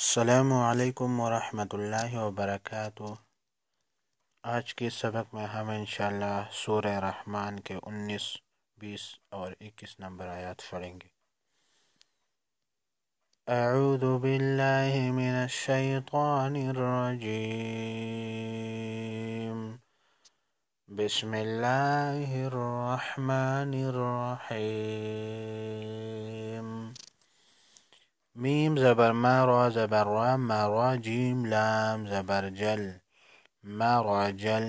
السلام علیکم ورحمۃ اللہ وبرکاتہ آج کے سبق میں ہم انشاءاللہ سورہ رحمان کے انیس بیس اور اکیس نمبر آیات پڑھیں گے۔ اعوذ باللہ من الشیطان الرجیم۔ بسم اللہ الرحمن الرحیم۔ ميم زبر ما را زبر را ما را جيم لام زبر جل ما را جل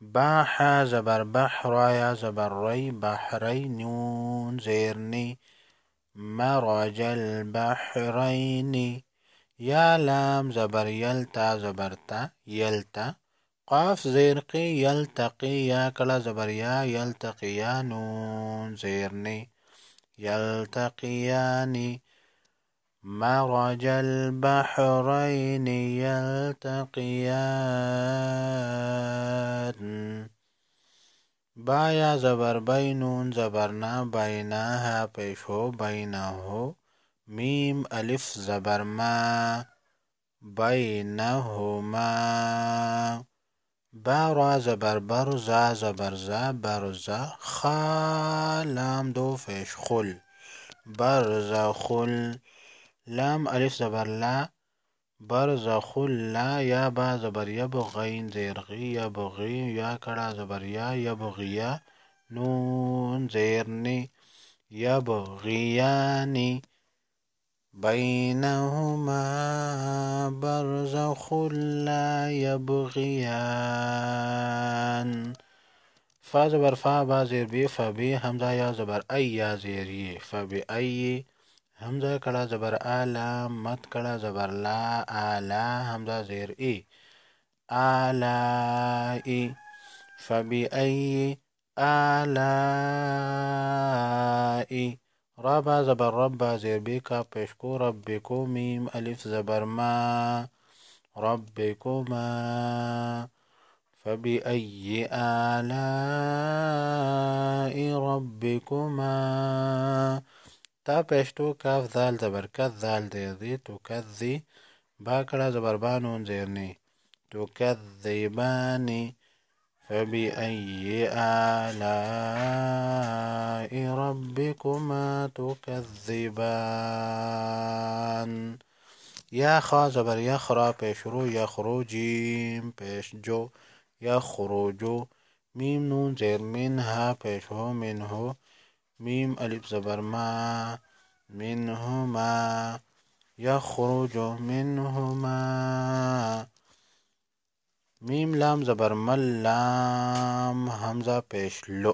باح زبر بح رايا زبر ري بحري نون زيرني مرج البحرين يا لام زبر يلتا زبرتا يلتا قاف زيرقي يلتقي يا كلا زبر يا يلتقي يا نون زيرني يلتقياني مرج البحرين يلتقيان. بایا زبر بینون زبرنا بیناها پیش ہو. بینه میم الف زبر ما بینهما بارا زبر برزا زبر زا خالام دو فیش خل. برزا خل. لام الف زبر لا بر زخل لا یا با زبر یب غین زیرغی یب غی یا کڑا زبر یا یب غیا نون زیرنی یب غیانی بینهما برزخ لا یبغیان فا زبر فا با زیر بی فا بی حمزه یا زبر ای یا زیری فا بی ای همزه کړه زبر الا مد کړه زبر لا الا همزه زیر ای۔ آلائی فبأي آلائی۔ ربا زبر ربا زیر بیکا پیشکو ربکو میم الف زبر ما ربكما فبأي آلاء ربكما تا پشتو کاف ذال زبر کذ ذال تو کذی با کړه زبر بانون زیرنی تو کذبانی فبأي آلاء ربكما تكذبان یا خا زبر یخرا پیش رو یخروجیم پیش جو یخروجو میم نون زیر منها پیش هو میم الف زبر ما منهما يخرج منهما میم لام زبر مل لام حمزہ پیش لو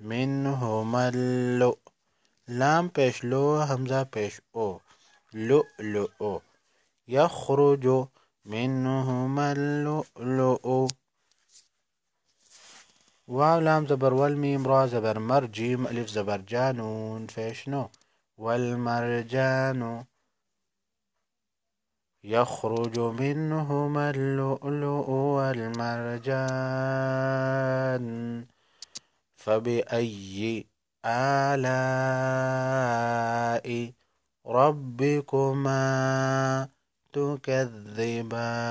منهما لو لام پیش لو حمزہ پیش او لو لو او يخرج منهما لو لو او واو لام زبر والميم را زبر مر جيم ألف زبر جانون فيشنو والمرجان يخرج منهما اللؤلؤ والمرجان فبأي آلاء ربكما تكذبان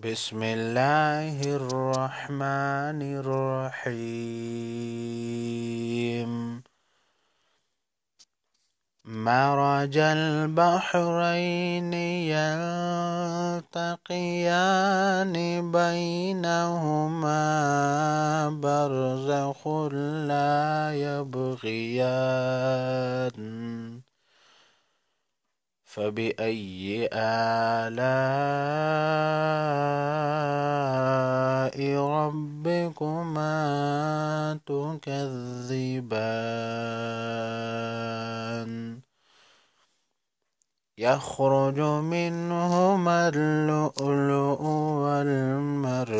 بسم الله الرحمن الرحيم. مرج البحرين يلتقيان بينهما برزخ لا يبغيان. فبأي آلاء يخرج منهما اللؤلؤ والمرجان.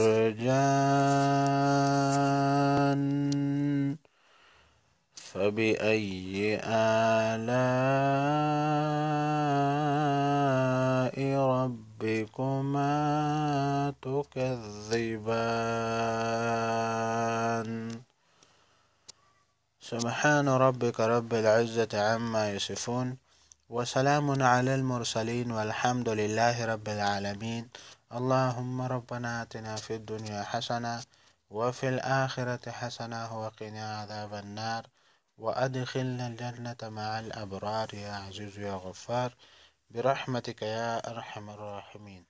فبأي آلاء ربكما تكذبان؟ سبحان ربك رب العزة عما يصفون. وسلام على المرسلين والحمد لله رب العالمين. اللهم ربنا آتنا في الدنيا حسنة وفي الآخرة حسنة وقنا عذاب النار وأدخلنا الجنة مع الأبرار يا عزيز يا غفار. برحمتك يا أرحم الراحمين.